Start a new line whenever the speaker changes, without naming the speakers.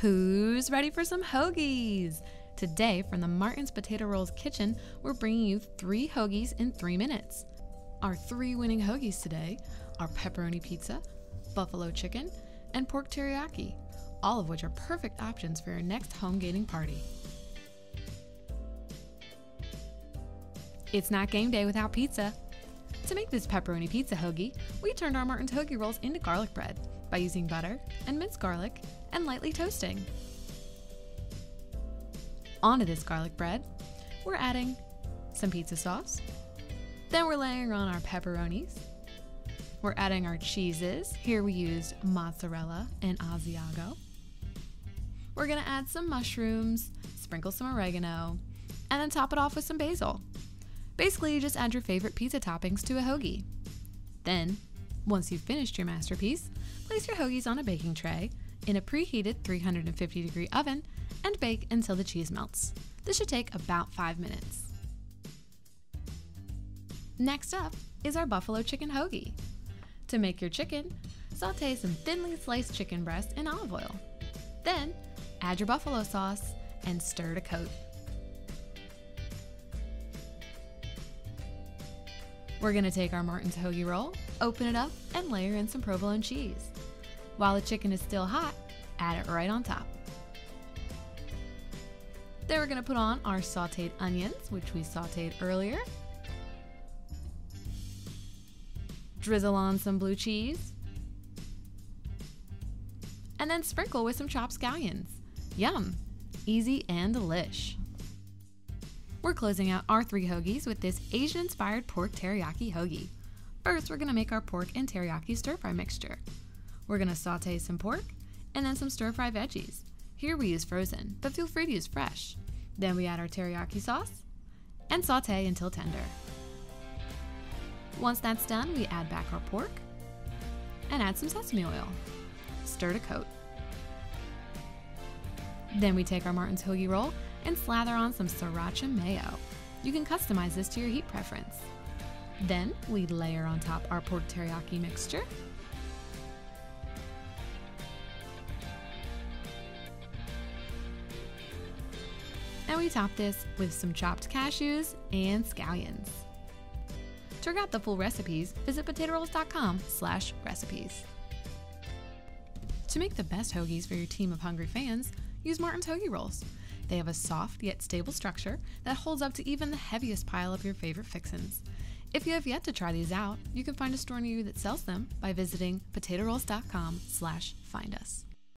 Who's ready for some hoagies? Today, from the Martin's Potato Rolls kitchen, we're bringing you three hoagies in three minutes. Our three winning hoagies today are pepperoni pizza, buffalo chicken, and pork teriyaki, all of which are perfect options for your next home gating party. It's not game day without pizza. To make this pepperoni pizza hoagie, we turned our Martin's hoagie rolls into garlic bread by using butter and minced garlic and lightly toasting. Onto this garlic bread, we're adding some pizza sauce. Then we're layering on our pepperonis. We're adding our cheeses. Here we used mozzarella and Asiago. We're gonna add some mushrooms, sprinkle some oregano, and then top it off with some basil. Basically, you just add your favorite pizza toppings to a hoagie. Then, once you've finished your masterpiece, place your hoagies on a baking tray in a preheated 350 degree oven and bake until the cheese melts. This should take about 5 minutes. Next up is our buffalo chicken hoagie. To make your chicken, saute some thinly sliced chicken breast in olive oil. Then, add your buffalo sauce and stir to coat. We're gonna take our Martin's hoagie roll, open it up, and layer in some provolone cheese. While the chicken is still hot, add it right on top. Then we're gonna put on our sauteed onions, which we sauteed earlier. Drizzle on some blue cheese. And then sprinkle with some chopped scallions. Yum! Easy and delish. We're closing out our three hoagies with this Asian inspired pork teriyaki hoagie. First, we're gonna make our pork and teriyaki stir fry mixture. We're gonna saute some pork and then some stir fry veggies. Here we use frozen, but feel free to use fresh. Then we add our teriyaki sauce and saute until tender. Once that's done, we add back our pork and add some sesame oil. Stir to coat. Then we take our Martin's hoagie roll and slather on some sriracha mayo. You can customize this to your heat preference. Then we layer on top our pork teriyaki mixture. And we top this with some chopped cashews and scallions. To check out the full recipes, visit potatorolls.com slash recipes. To make the best hoagies for your team of hungry fans, use Martin's Hoagie Rolls. They have a soft yet stable structure that holds up to even the heaviest pile of your favorite fixins. If you have yet to try these out, you can find a store near you that sells them by visiting potatorolls.com slash find us.